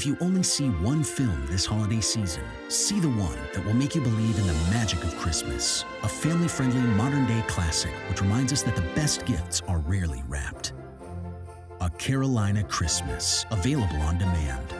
If you only see one film this holiday season, see the one that will make you believe in the magic of Christmas. A family friendly modern day classic which reminds us that the best gifts are rarely wrapped. A Carolina Christmas, available on demand.